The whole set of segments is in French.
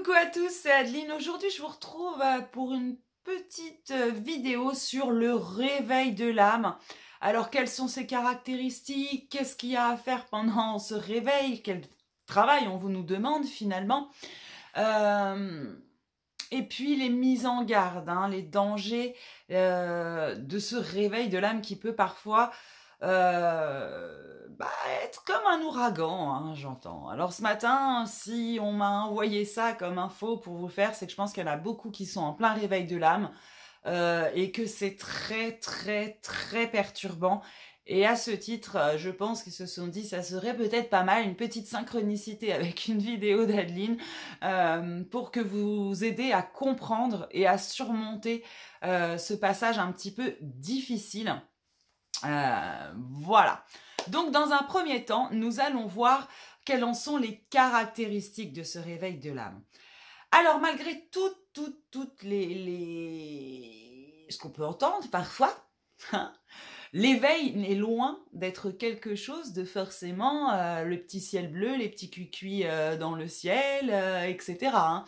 coucou à tous, c'est Adeline. Aujourd'hui, je vous retrouve euh, pour une petite euh, vidéo sur le réveil de l'âme. Alors, quelles sont ses caractéristiques? Qu'est-ce qu'il y a à faire pendant ce réveil? Quel travail on vous nous demande finalement? Euh, Et puis, les mises en garde, hein, les dangers de ce réveil de l'âme qui peut parfois euh, bah, être comme un ouragan, hein, j'entends. Alors ce matin, si on m'a envoyé ça comme info pour vous faire, c'est que je pense qu'il y en a beaucoup qui sont en plein réveil de l'âme euh, et que c'est très très très perturbant. Et à ce titre, euh, je pense qu'ils se sont dit ça serait peut-être pas mal une petite synchronicité avec une vidéo d'Adeline euh, pour que vous aider à comprendre et à surmonter euh, ce passage un petit peu difficile. Euh, voilà. Donc dans un premier temps, nous allons voir quelles en sont les caractéristiques de ce réveil de l'âme. Alors malgré toutes, toutes, toutes les, les... ce qu'on peut entendre parfois, L'éveil n'est loin d'être quelque chose de forcément euh, le petit ciel bleu, les petits cuicuis euh, dans le ciel, etc. Hein.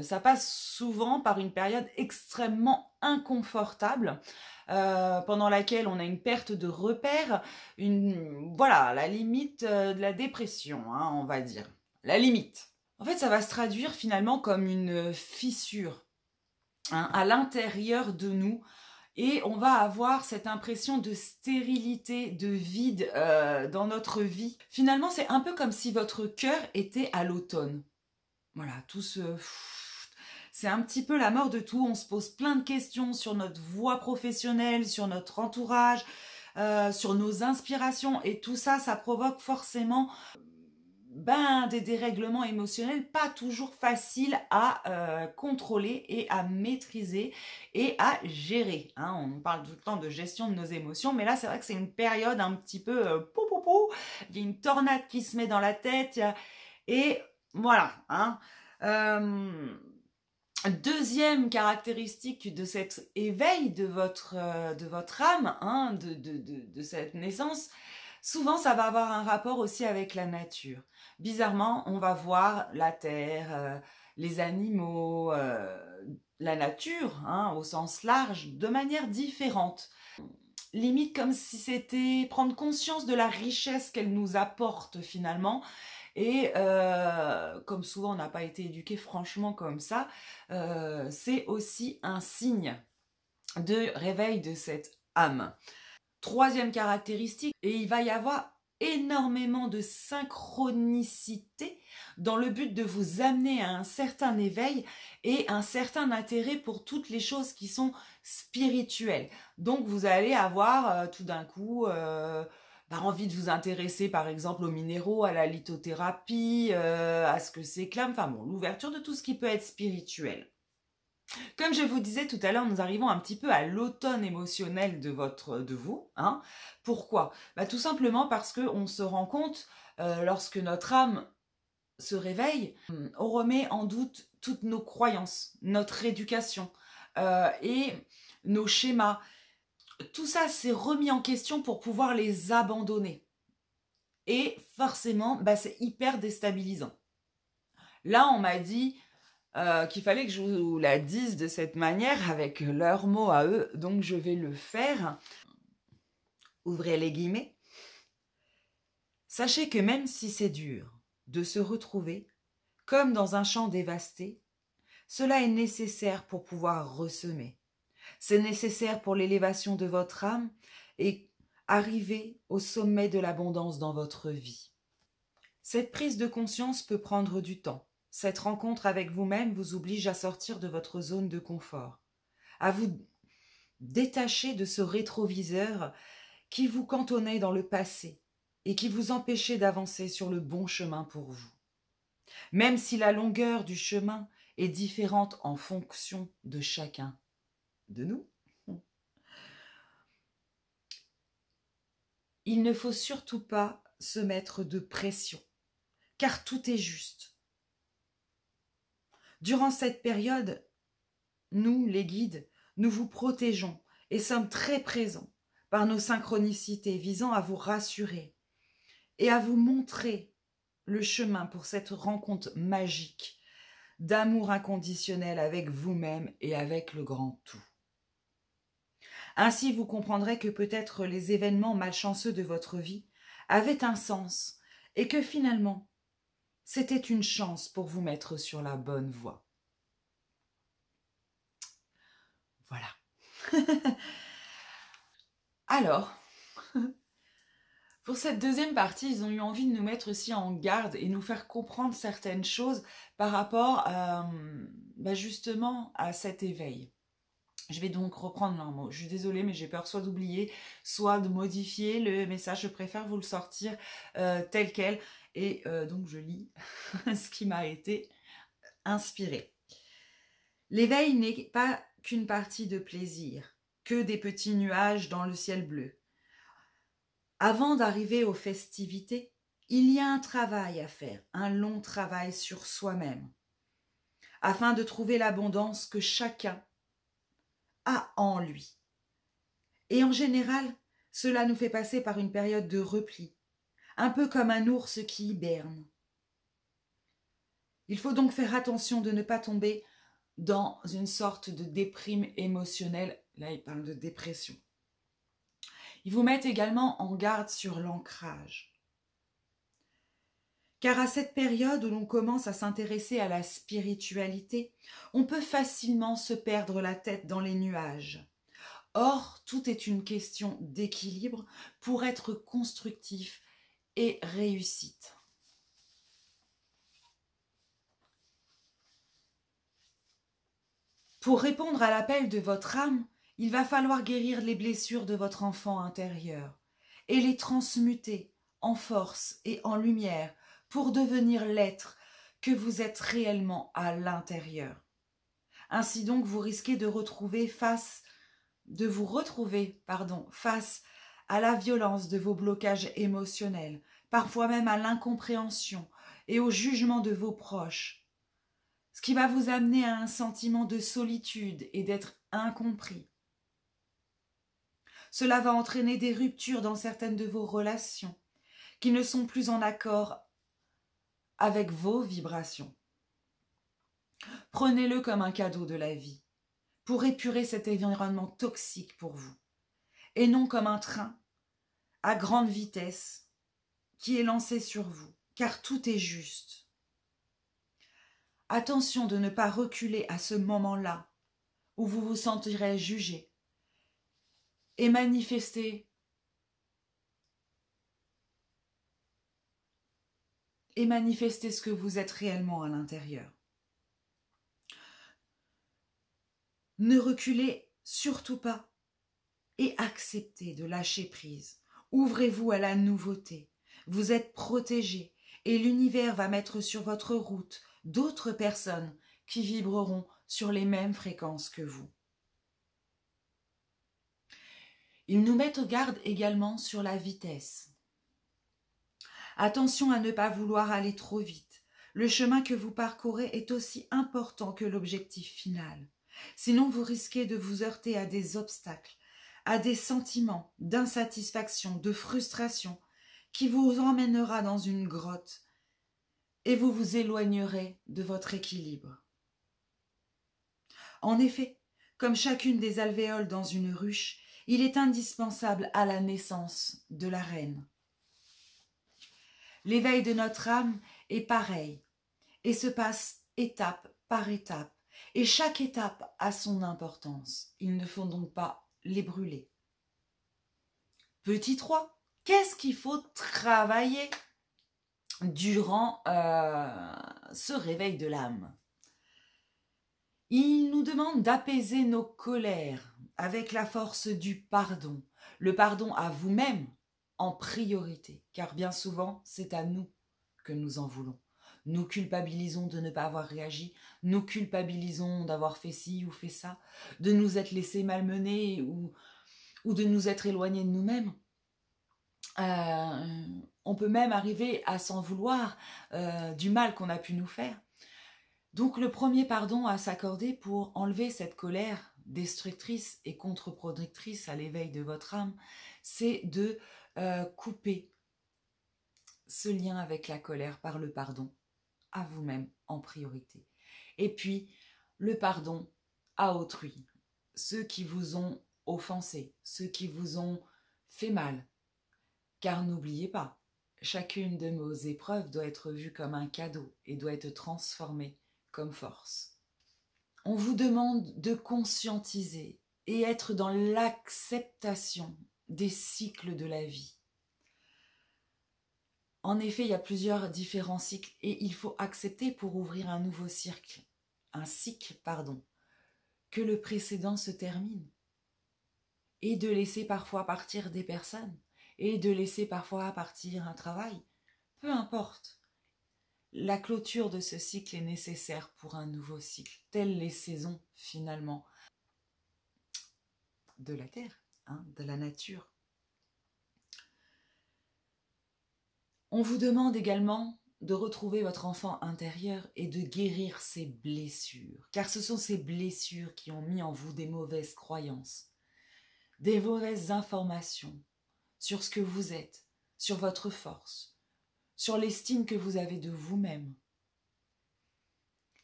ça passe souvent par une période extrêmement inconfortable euh, pendant laquelle on a une perte de repère, une voilà la limite euh, de la dépression, hein, on va dire, la limite. En fait, ça va se traduire finalement comme une fissure hein, à l'intérieur de nous. Et on va avoir cette impression de stérilité, de vide euh, dans notre vie. Finalement, c'est un peu comme si votre cœur était à l'automne. Voilà, tout ce c'est un petit peu la mort de tout. On se pose plein de questions sur notre voie professionnelle, sur notre entourage, euh, sur nos inspirations. Et tout ça, ça provoque forcément ben, des dérèglements émotionnels pas toujours faciles à euh, contrôler et à maîtriser et à gérer. Hein. On parle tout le temps de gestion de nos émotions, mais là c'est vrai que c'est une période un petit peu euh, pou, pou, pou. Il y a une tornade qui se met dans la tête et voilà. Hein. Deuxième caractéristique de cet éveil de votre, euh, de votre âme, hein, de, de, de, cette naissance, souvent ça va avoir un rapport aussi avec la nature. Bizarrement, on va voir la terre, euh, les animaux, euh, la nature, hein, au sens large, de manière différente. Limite comme si c'était prendre conscience de la richesse qu'elle nous apporte finalement et euh, comme souvent on n'a pas été éduqué franchement comme ça, euh, c'est aussi un signe de réveil de cette âme. Troisième caractéristique, et il va y avoir énormément de synchronicité dans le but de vous amener à un certain éveil et un certain intérêt pour toutes les choses qui sont spirituelles. Donc vous allez avoir euh, tout d'un coup envie de vous intéresser par exemple aux minéraux, à la lithothérapie, euh, à ce que c'est que enfin bon, l'ouverture de tout ce qui peut être spirituel. Comme je vous disais tout à l'heure, nous arrivons un petit peu à l'automne émotionnel de votre, de vous. Hein. Pourquoi? Bah, Tout simplement parce qu'on se rend compte, euh, lorsque notre âme se réveille, on remet en doute toutes nos croyances, notre éducation euh, et nos schémas tout ça s'est remis en question pour pouvoir les abandonner. Et forcément, bah, c'est hyper déstabilisant. Là, on m'a dit euh, qu'il fallait que je vous la dise de cette manière, avec leurs mots à eux, donc je vais le faire. Ouvrez les guillemets. Sachez que même si c'est dur de se retrouver, comme dans un champ dévasté, cela est nécessaire pour pouvoir ressemer c'est nécessaire pour l'élévation de votre âme et arriver au sommet de l'abondance dans votre vie. Cette prise de conscience peut prendre du temps. Cette rencontre avec vous-même vous oblige à sortir de votre zone de confort, à vous détacher de ce rétroviseur qui vous cantonnait dans le passé et qui vous empêchait d'avancer sur le bon chemin pour vous. Même si la longueur du chemin est différente en fonction de chacun, de nous. Il ne faut surtout pas se mettre de pression, car tout est juste. Durant cette période, nous, les guides, nous vous protégeons et sommes très présents par nos synchronicités visant à vous rassurer et à vous montrer le chemin pour cette rencontre magique d'amour inconditionnel avec vous-même et avec le grand tout. Ainsi vous comprendrez que peut-être les événements malchanceux de votre vie avaient un sens et que finalement c'était une chance pour vous mettre sur la bonne voie. Voilà. Alors, pour cette deuxième partie, ils ont eu envie de nous mettre aussi en garde et nous faire comprendre certaines choses par rapport euh, bah, justement à cet éveil. Je vais donc reprendre leur mot. Je suis désolée, mais j'ai peur soit d'oublier, soit de modifier le message. Je préfère vous le sortir euh, tel quel. Et euh, donc, je lis ce qui m'a été inspiré. L'éveil n'est pas qu'une partie de plaisir, que des petits nuages dans le ciel bleu. Avant d'arriver aux festivités, il y a un travail à faire, un long travail sur soi-même, afin de trouver l'abondance que chacun en lui. Et en général, cela nous fait passer par une période de repli, un peu comme un ours qui hiberne. Il faut donc faire attention de ne pas tomber dans une sorte de déprime émotionnelle. Là, il parle de dépression. Ils vous mettent également en garde sur l'ancrage. Car à cette période où l'on commence à s'intéresser à la spiritualité, on peut facilement se perdre la tête dans les nuages. Or, tout est une question d'équilibre pour être constructif et réussite. Pour répondre à l'appel de votre âme, il va falloir guérir les blessures de votre enfant intérieur et les transmuter en force et en lumière pour devenir l'être que vous êtes réellement à l'intérieur. Ainsi donc, vous risquez de retrouver face de vous retrouver, pardon, face à la violence de vos blocages émotionnels, parfois même à l'incompréhension et au jugement de vos proches, ce qui va vous amener à un sentiment de solitude et d'être incompris. Cela va entraîner des ruptures dans certaines de vos relations qui ne sont plus en accord avec vos vibrations. Prenez-le comme un cadeau de la vie pour épurer cet environnement toxique pour vous et non comme un train à grande vitesse qui est lancé sur vous car tout est juste. Attention de ne pas reculer à ce moment-là où vous vous sentirez jugé et manifester et manifester ce que vous êtes réellement à l'intérieur. Ne reculez surtout pas et acceptez de lâcher prise. Ouvrez-vous à la nouveauté. Vous êtes protégé et l'univers va mettre sur votre route d'autres personnes qui vibreront sur les mêmes fréquences que vous. Ils nous mettent au garde également sur la vitesse. Attention à ne pas vouloir aller trop vite. Le chemin que vous parcourez est aussi important que l'objectif final. Sinon, vous risquez de vous heurter à des obstacles, à des sentiments d'insatisfaction, de frustration, qui vous emmènera dans une grotte et vous vous éloignerez de votre équilibre. En effet, comme chacune des alvéoles dans une ruche, il est indispensable à la naissance de la reine. L'éveil de notre âme est pareil et se passe étape par étape, et chaque étape a son importance. Il ne faut donc pas les brûler. Petit 3, qu'est-ce qu'il faut travailler durant euh, ce réveil de l'âme? Il nous demande d'apaiser nos colères, avec la force du pardon. Le pardon à vous-même en priorité, car bien souvent, c'est à nous que nous en voulons. Nous culpabilisons de ne pas avoir réagi, nous culpabilisons d'avoir fait ci ou fait ça, de nous être laissés malmener ou, de nous être éloignés de nous-mêmes. Euh, on peut même arriver à s'en vouloir euh, du mal qu'on a pu nous faire. Donc le premier pardon à s'accorder pour enlever cette colère destructrice et contre-productrice à l'éveil de votre âme, c'est de euh, couper ce lien avec la colère par le pardon à vous-même en priorité. Et puis, le pardon à autrui, ceux qui vous ont offensé, ceux qui vous ont fait mal. Car n'oubliez pas, chacune de nos épreuves doit être vue comme un cadeau et doit être transformée comme force. On vous demande de conscientiser et être dans l'acceptation des cycles de la vie. En effet, il y a plusieurs différents cycles et il faut accepter pour ouvrir un nouveau cycle, un cycle, pardon, que le précédent se termine et de laisser parfois partir des personnes et de laisser parfois partir un travail. Peu importe. La clôture de ce cycle est nécessaire pour un nouveau cycle, telles les saisons finalement de la Terre, hein, de la nature. On vous demande également de retrouver votre enfant intérieur et de guérir ses blessures, car ce sont ces blessures qui ont mis en vous des mauvaises croyances, des mauvaises informations sur ce que vous êtes, sur votre force, sur l'estime que vous avez de vous-même.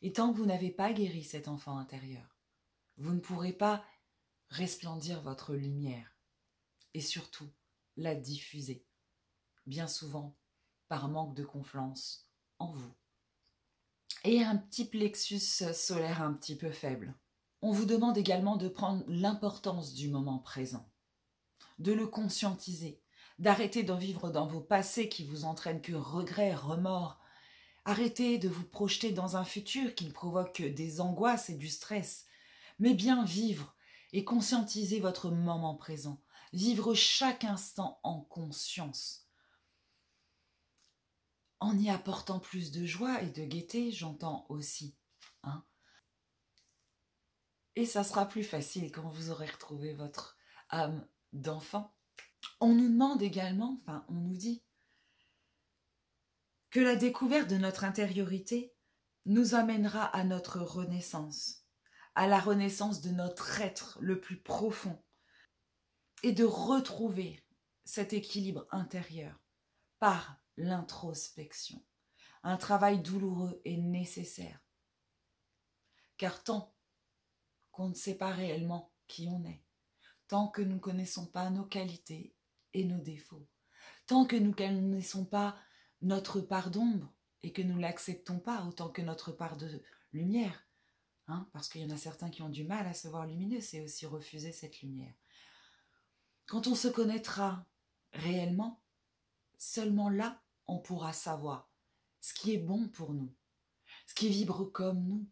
Et tant que vous n'avez pas guéri cet enfant intérieur, vous ne pourrez pas resplendir votre lumière et surtout la diffuser, bien souvent par manque de confiance en vous. Et un petit plexus solaire un petit peu faible. On vous demande également de prendre l'importance du moment présent, de le conscientiser, d'arrêter d'en vivre dans vos passés qui vous entraînent que regrets, remords. Arrêtez de vous projeter dans un futur qui ne provoque que des angoisses et du stress, mais bien vivre et conscientiser votre moment présent, vivre chaque instant en conscience en y apportant plus de joie et de gaieté, j'entends aussi. Hein. Et ça sera plus facile quand vous aurez retrouvé votre âme d'enfant. On nous demande également, enfin on nous dit, que la découverte de notre intériorité nous amènera à notre renaissance, à la renaissance de notre être le plus profond, et de retrouver cet équilibre intérieur par l'introspection. Un travail douloureux et nécessaire. Car tant qu'on ne sait pas réellement qui on est, tant que nous ne connaissons pas nos qualités et nos défauts, tant que nous ne connaissons pas notre part d'ombre et que nous ne l'acceptons pas autant que notre part de lumière, hein, parce qu'il y en a certains qui ont du mal à se voir lumineux, c'est aussi refuser cette lumière. Quand on se connaîtra réellement, seulement là, on pourra savoir ce qui est bon pour nous, ce qui vibre comme nous,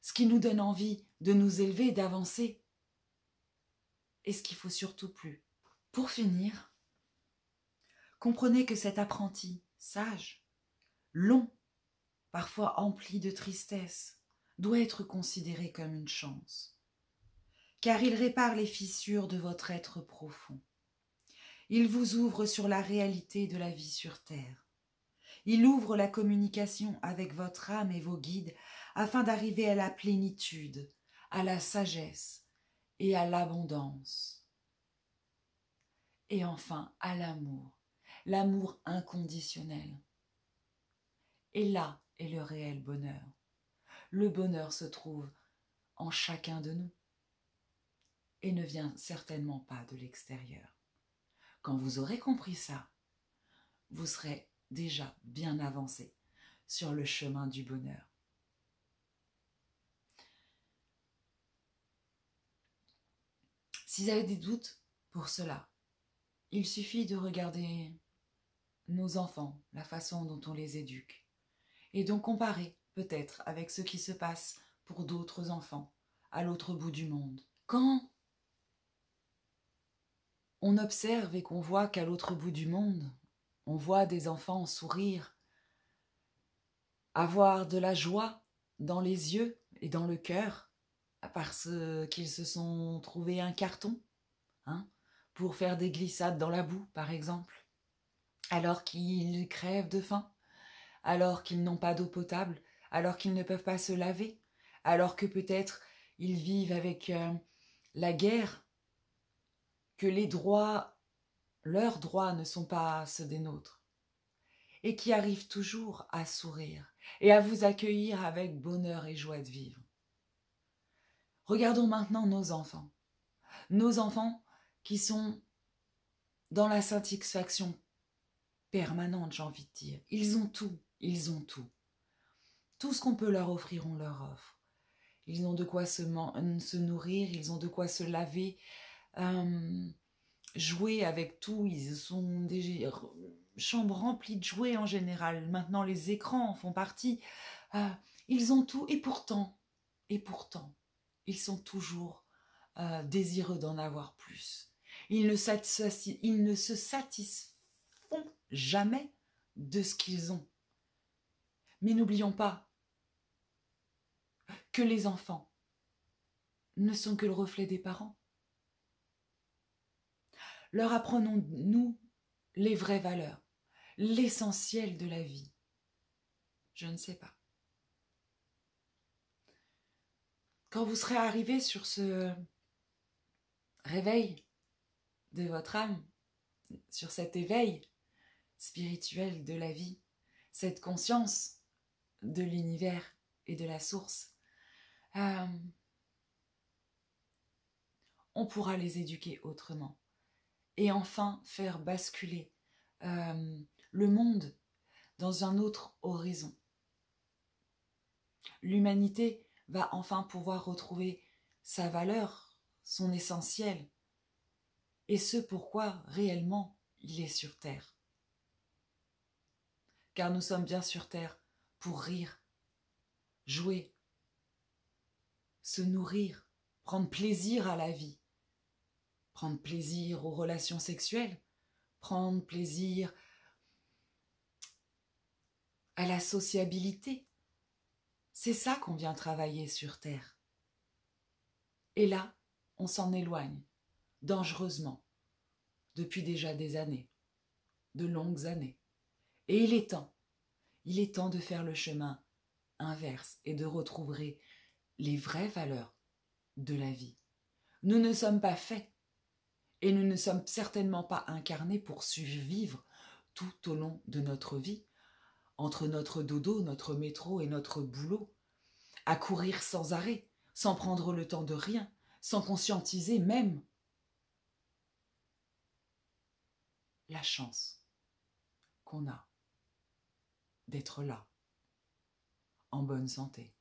ce qui nous donne envie de nous élever, d'avancer, et ce qu'il faut surtout plus. Pour finir, comprenez que cet apprenti sage, long, parfois empli de tristesse, doit être considéré comme une chance, car il répare les fissures de votre être profond. Il vous ouvre sur la réalité de la vie sur Terre. Il ouvre la communication avec votre âme et vos guides afin d'arriver à la plénitude, à la sagesse et à l'abondance. Et enfin à l'amour, l'amour inconditionnel. Et là est le réel bonheur. Le bonheur se trouve en chacun de nous et ne vient certainement pas de l'extérieur. Quand vous aurez compris ça, vous serez déjà bien avancé sur le chemin du bonheur. Si vous avez des doutes pour cela, il suffit de regarder nos enfants, la façon dont on les éduque, et donc comparer peut-être avec ce qui se passe pour d'autres enfants à l'autre bout du monde. Quand on observe et qu'on voit qu'à l'autre bout du monde, on voit des enfants sourire, avoir de la joie dans les yeux et dans le cœur, parce qu'ils se sont trouvés un carton, hein, pour faire des glissades dans la boue, par exemple, alors qu'ils crèvent de faim, alors qu'ils n'ont pas d'eau potable, alors qu'ils ne peuvent pas se laver, alors que peut-être ils vivent avec euh, la guerre que les droits, leurs droits ne sont pas ceux des nôtres, et qui arrivent toujours à sourire, et à vous accueillir avec bonheur et joie de vivre. Regardons maintenant nos enfants. Nos enfants qui sont dans la satisfaction permanente, j'ai envie de dire. Ils ont tout, ils ont tout. Tout ce qu'on peut leur offrir, on leur offre. Ils ont de quoi se, se nourrir, ils ont de quoi se laver, euh, jouer avec tout. Ils sont des chambres remplies de jouets en général. Maintenant, les écrans en font partie. Euh, ils ont tout et pourtant, et pourtant, ils sont toujours euh, désireux d'en avoir plus. Ils ne se satisfont jamais de ce qu'ils ont. Mais n'oublions pas que les enfants ne sont que le reflet des parents. Leur apprenons-nous les vraies valeurs, l'essentiel de la vie Je ne sais pas. Quand vous serez arrivé sur ce réveil de votre âme, sur cet éveil spirituel de la vie, cette conscience de l'univers et de la source, euh, on pourra les éduquer autrement. Et enfin faire basculer euh, le monde dans un autre horizon. L'humanité va enfin pouvoir retrouver sa valeur, son essentiel, et ce pourquoi réellement il est sur Terre. Car nous sommes bien sur Terre pour rire, jouer, se nourrir, prendre plaisir à la vie, prendre plaisir aux relations sexuelles, prendre plaisir à la sociabilité. C'est ça qu'on vient travailler sur Terre. Et là, on s'en éloigne, dangereusement, depuis déjà des années, de longues années. Et il est temps, il est temps de faire le chemin inverse et de retrouver les vraies valeurs de la vie. Nous ne sommes pas faits et nous ne sommes certainement pas incarnés pour survivre tout au long de notre vie, entre notre dodo, notre métro et notre boulot, à courir sans arrêt, sans prendre le temps de rien, sans conscientiser même la chance qu'on a d'être là, en bonne santé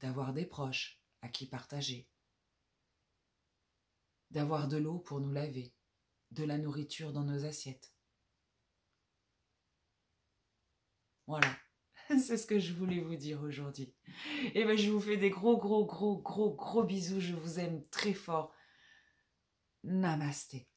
d'avoir des proches à qui partager, d'avoir de l'eau pour nous laver, de la nourriture dans nos assiettes. Voilà, c'est ce que je voulais vous dire aujourd'hui. Et eh bien je vous fais des gros gros gros gros gros bisous, je vous aime très fort. Namasté.